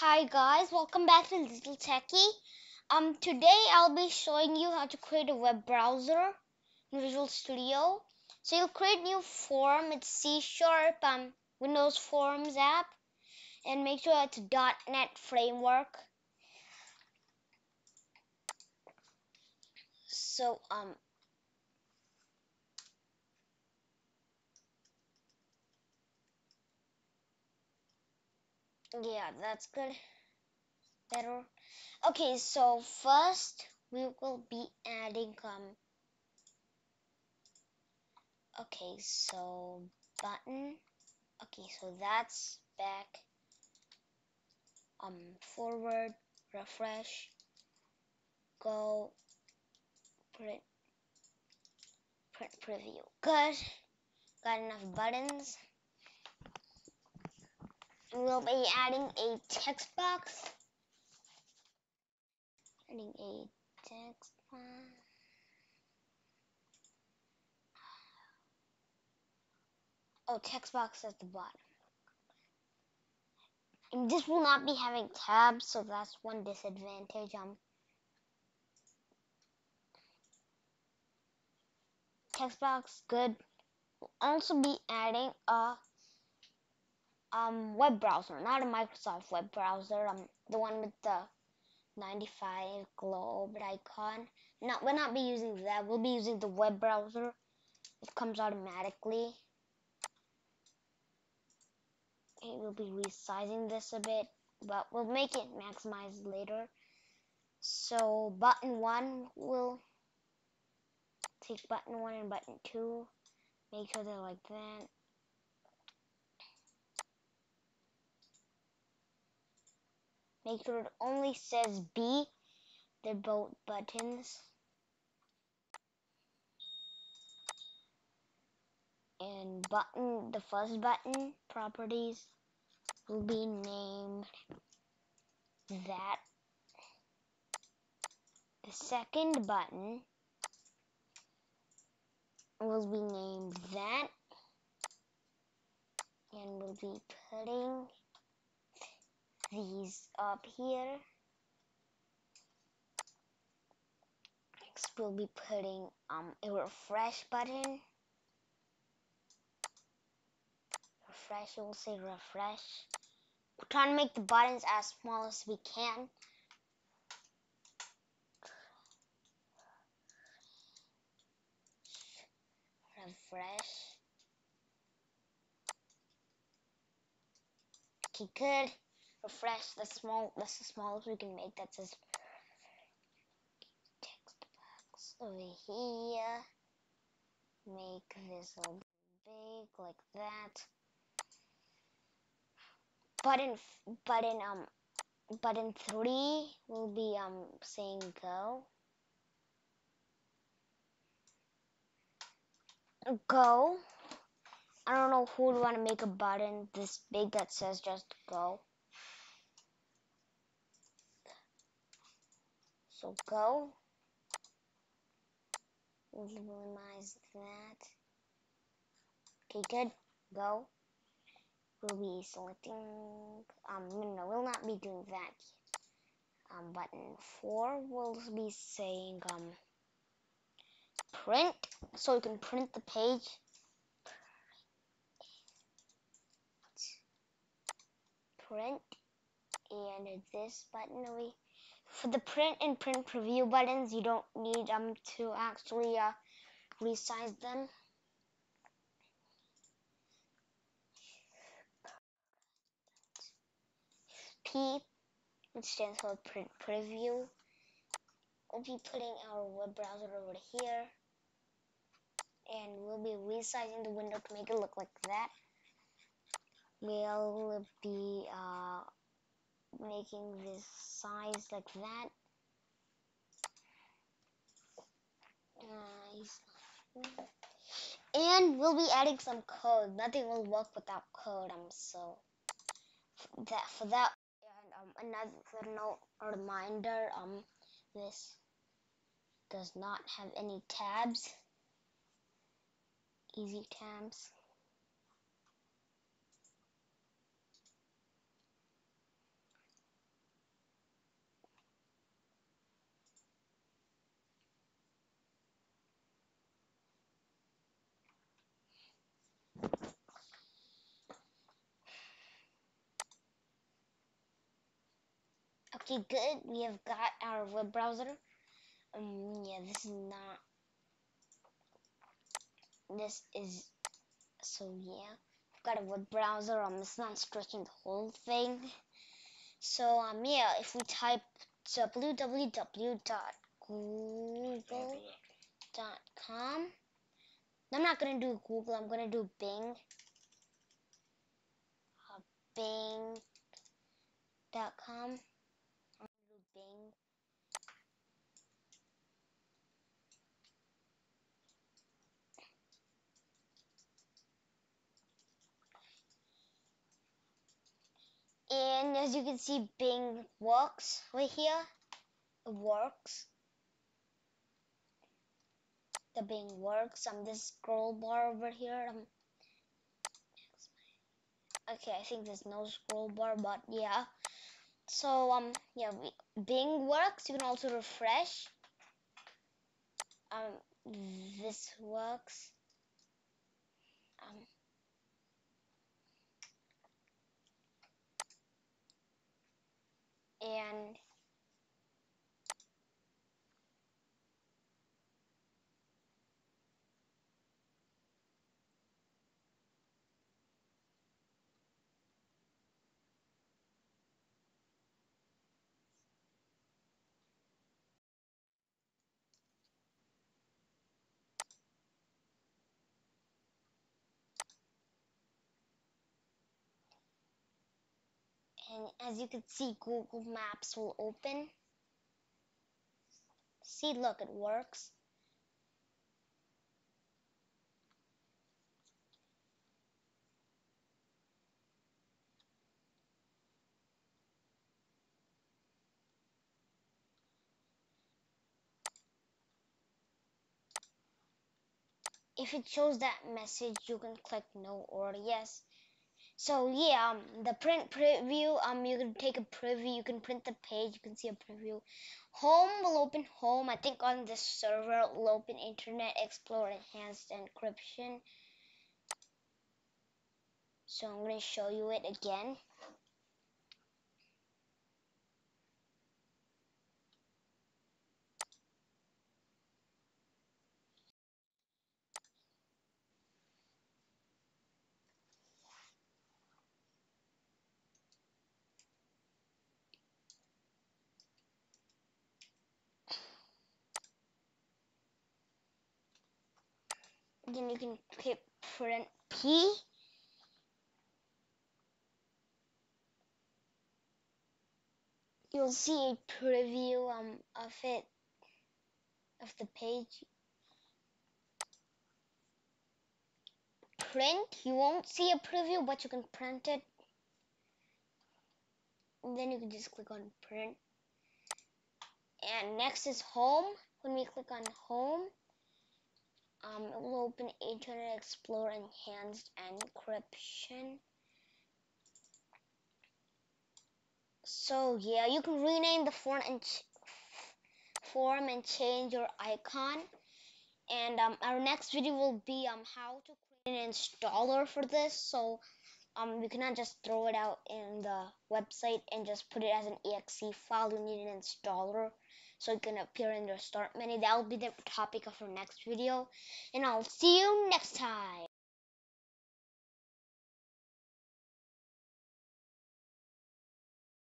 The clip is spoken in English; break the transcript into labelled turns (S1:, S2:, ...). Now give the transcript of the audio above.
S1: Hi guys, welcome back to Little Techie. Um, today I'll be showing you how to create a web browser in Visual Studio. So you'll create new form. It's C Sharp um Windows Forms app, and make sure it's .NET Framework. So um. Yeah, that's good. Better. Okay, so first we will be adding um okay so button. Okay so that's back. Um forward refresh go print print preview. Good. Got enough buttons we'll be adding a text box. Adding a text box. Oh text box at the bottom. And this will not be having tabs so that's one disadvantage. Um text box good. We'll also be adding a um web browser not a microsoft web browser um the one with the 95 globe icon. Not we'll not be using that. We'll be using the web browser. It comes automatically. Okay we'll be resizing this a bit but we'll make it maximized later. So button one will take button one and button two. Make sure they're like that make sure it only says B they're both buttons. And button the first button properties will be named that. The second button will be named that. And we'll be putting these up here. Next we'll be putting um, a refresh button. Refresh we'll say refresh. We're trying to make the buttons as small as we can. Refresh. Okay good refresh the small that's the smallest we can make that says text box over here. Make this a big like that. Button button um button three will be um saying go. Go. I don't know who would want to make a button this big that says just go So go. Minimize that. Okay, good. Go. We'll be selecting, um, no, we'll not be doing that. Um, button four will be saying, um, print, so you can print the page. Print, and this button we for the print and print preview buttons, you don't need um to actually uh, resize them. P, which stands for print preview. We'll be putting our web browser over here. And we'll be resizing the window to make it look like that. We'll be uh, making this size like that. Nice. And we'll be adding some code. Nothing will work without code. Um, so that for that and um, another note reminder. Um, this does not have any tabs. Easy tabs. Okay, good. We have got our web browser. Um, yeah, this is not. This is. So yeah, I've got a web browser. Um, it's not stretching the whole thing. So um, yeah, if we type www.google.com, I'm not gonna do Google. I'm gonna do Bing. Uh, Bing.com. Bing. As you can see, Bing works right here. It works. The Bing works. on this scroll bar over here. Um, okay, I think there's no scroll bar, but yeah. So um, yeah, we, Bing works. You can also refresh. Um, this works. Um, and and as you can see Google Maps will open. See look it works. If it shows that message you can click no or yes so yeah um, the print preview um you can take a preview you can print the page you can see a preview. Home will open home i think on this server it will open internet explorer enhanced encryption. So i'm going to show you it again then you can hit print P. You'll see a preview um of it of the page. Print, you won't see a preview, but you can print it. And then you can just click on print. And next is home. When we click on home, um, it will open Internet Explorer Enhanced Encryption. So yeah, you can rename the form and form and change your icon. And um, our next video will be um how to create an installer for this. So um you cannot just throw it out in the website and just put it as an exe file. You need an installer so it can appear in your start menu. That will be the topic of our next video. And I'll see you next time.